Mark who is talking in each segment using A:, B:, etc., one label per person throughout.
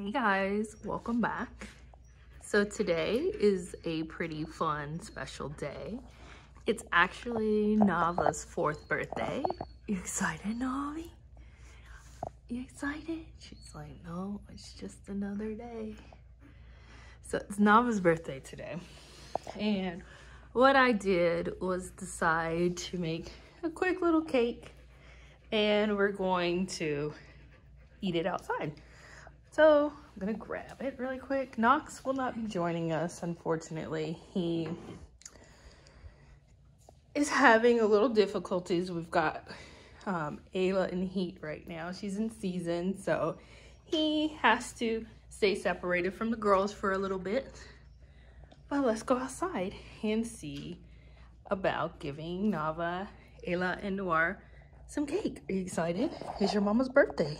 A: Hey guys, welcome back. So today is a pretty fun, special day. It's actually Naava's fourth birthday. You excited, Navi? You excited? She's like, no, it's just another day. So it's Naava's birthday today. And what I did was decide to make a quick little cake and we're going to eat it outside. So I'm gonna grab it really quick. Knox will not be joining us, unfortunately. He is having a little difficulties. We've got um, Ayla in heat right now. She's in season, so he has to stay separated from the girls for a little bit. But let's go outside and see about giving Naava, Ayla, and Noir some cake. Are you excited? It's your mama's birthday.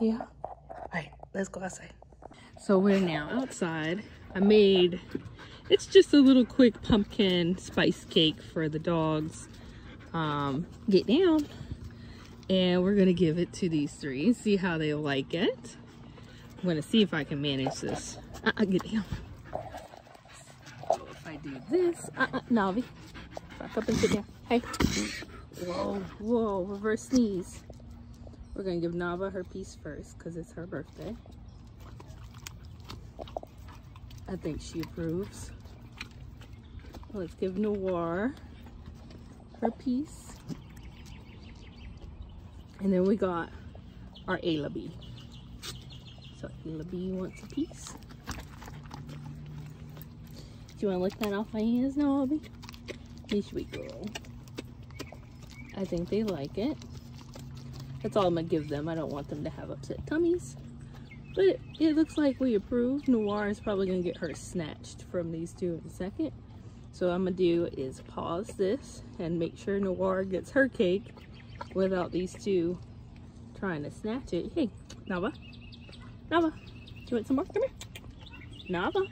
A: Yeah? All right, let's go outside. So we're now outside. I made, it's just a little quick pumpkin spice cake for the dogs. Um, get down. And we're gonna give it to these three, see how they like it. I'm gonna see if I can manage this. Uh-uh, get down. So if I do this, uh-uh, Navi, back up and sit down. Hey. Whoa, whoa, reverse sneeze. We're gonna give Naava her piece first because it's her birthday. I think she approves. Let's give Noir her piece. And then we got our Ayla. So Ayla wants a piece. Do you want to lick that off my hands now, Abby? Sweet girl. I think they like it. That's all I'm gonna give them. I don't want them to have upset tummies. But it, it looks like we approve. Noir is probably gonna get her snatched from these two in a second. So I'm gonna do is pause this and make sure Noir gets her cake without these two trying to snatch it. Hey, Naava. Naava, do you want some more? Come here. Naava.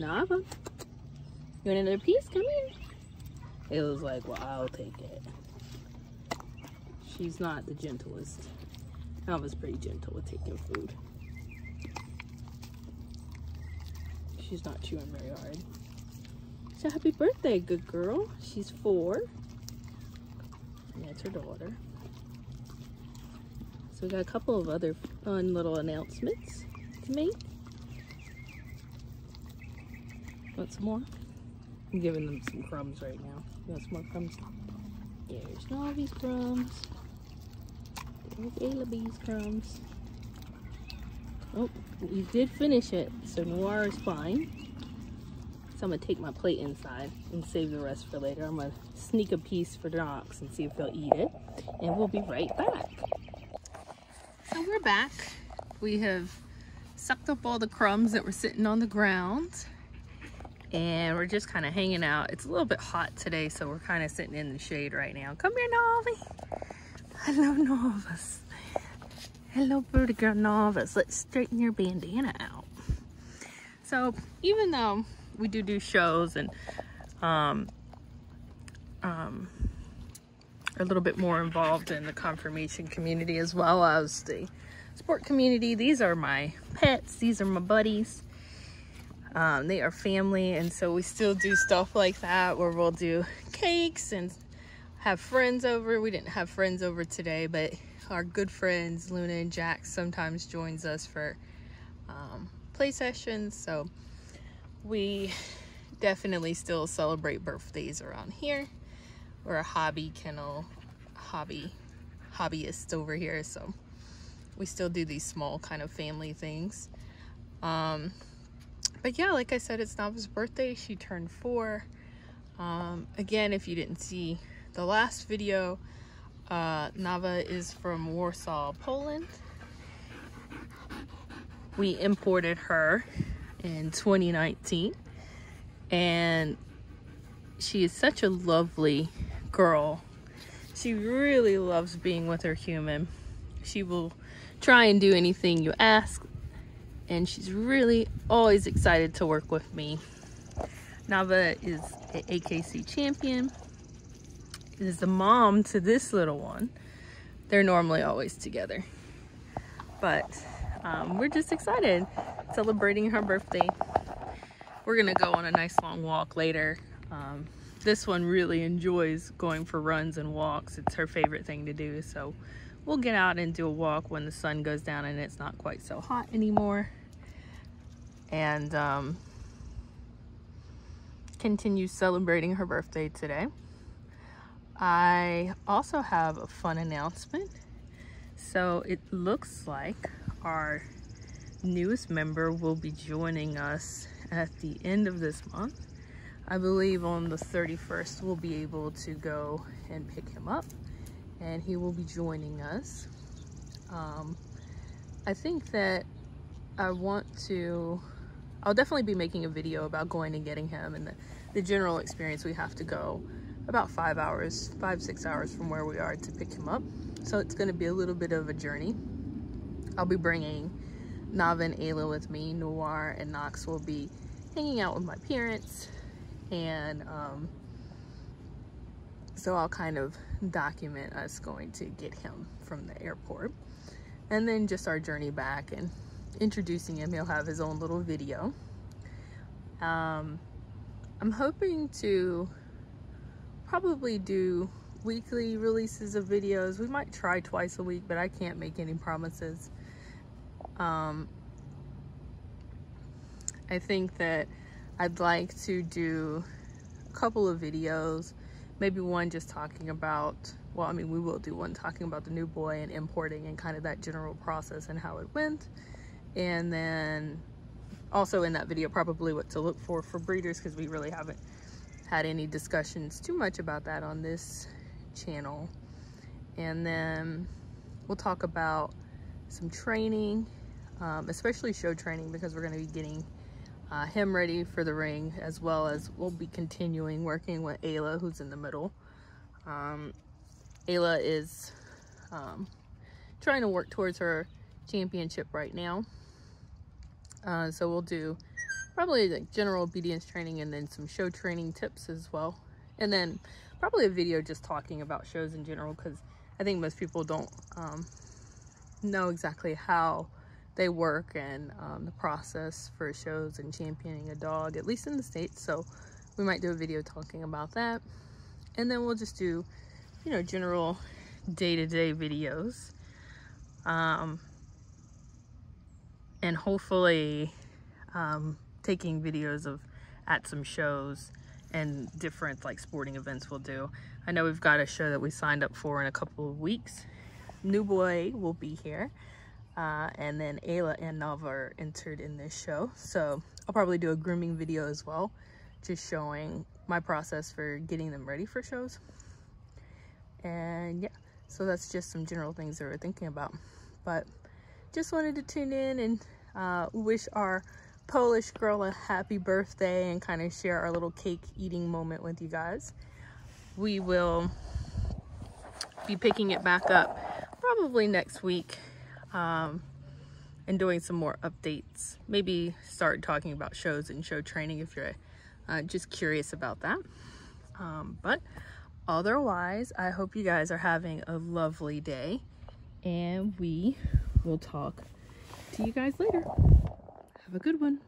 A: Naava. You want another piece? Come here. It was like, well, I'll take it she's not the gentlest. Alva's pretty gentle with taking food. She's not chewing very hard. So happy birthday, good girl. She's four. And that's her daughter. So we got a couple of other fun little announcements to make. Want some more? I'm giving them some crumbs right now. You want some more crumbs? There's Navi's crumbs. There's Ayla B's crumbs. Oh, we did finish it, so Noir is fine. So I'm gonna take my plate inside and save the rest for later. I'm gonna sneak a piece for Knox and see if he'll eat it. And we'll be right back. So we're back. We have sucked up all the crumbs that were sitting on the ground. And we're just kind of hanging out. It's a little bit hot today, so we're kind of sitting in the shade right now. Come here, Navi. Hello, novice. Hello, birdie girl novice. Let's straighten your bandana out. So, even though we do do shows and um, um, a little bit more involved in the conformation community as well as the sport community, these are my pets. These are my buddies. Um, they are family, and so we still do stuff like that where we'll do cakes and have friends over. We didn't have friends over today, but our good friends, Luna and Jack, sometimes joins us for um, play sessions. So we definitely still celebrate birthdays around here. We're a hobby kennel, hobby, hobbyist over here. So we still do these small kind of family things. Um, but yeah, like I said, it's Naava's birthday. She turned four. Um, again, if you didn't see the last video, uh, Naava is from Warsaw, Poland. We imported her in 2019 and she is such a lovely girl. She really loves being with her human. She will try and do anything you ask and she's really always excited to work with me. Naava is an AKC champion is the mom to this little one. They're normally always together. but um, we're just excited celebrating her birthday. We're gonna go on a nice long walk later. Um, this one really enjoys going for runs and walks. It's her favorite thing to do. So we'll get out and do a walk when the sun goes down and it's not quite so hot anymore. And um, continue celebrating her birthday today. I also have a fun announcement. So it looks like our newest member will be joining us at the end of this month. I believe on the 31st we'll be able to go and pick him up and he will be joining us. Um, I think that I want to, I'll definitely be making a video about going and getting him and the, the general experience we have to go about five hours, five, six hours from where we are to pick him up. So it's gonna be a little bit of a journey. I'll be bringing Naava and Ayla with me. Noir and Knox will be hanging out with my parents and um, so I'll kind of document us going to get him from the airport and then just our journey back and introducing him he'll have his own little video um, I'm hoping to probably do weekly releases of videos. We might try twice a week but I can't make any promises. Um, I think that I'd like to do a couple of videos maybe one just talking about well I mean we will do one talking about the new boy and importing and kind of that general process and how it went. And then also in that video probably what to look for for breeders because we really haven't had any discussions too much about that on this channel and then we'll talk about some training um, especially show training because we're going to be getting uh, him ready for the ring as well as we'll be continuing working with Ayla who's in the middle. Um, Ayla is um, trying to work towards her championship right now. Uh, so we'll do probably like general obedience training and then some show training tips as well. And then probably a video just talking about shows in general because I think most people don't um, know exactly how they work and um, the process for shows and championing a dog, at least in the States. So we might do a video talking about that. And then we'll just do, you know, general day-to-day -day videos. Um, and hopefully um, taking videos of at some shows and different like sporting events we'll do. I know we've got a show that we signed up for in a couple of weeks. New Boy will be here. Uh, and then Ayla and Naava are entered in this show. So I'll probably do a grooming video as well, just showing my process for getting them ready for shows. And yeah, so that's just some general things that we're thinking about. But just wanted to tune in and uh, wish our Polish girl a happy birthday and kind of share our little cake eating moment with you guys. We will be picking it back up probably next week um, and doing some more updates. Maybe start talking about shows and show training if you're uh, just curious about that. Um, but otherwise, I hope you guys are having a lovely day and we will talk to you guys later. Have a good one.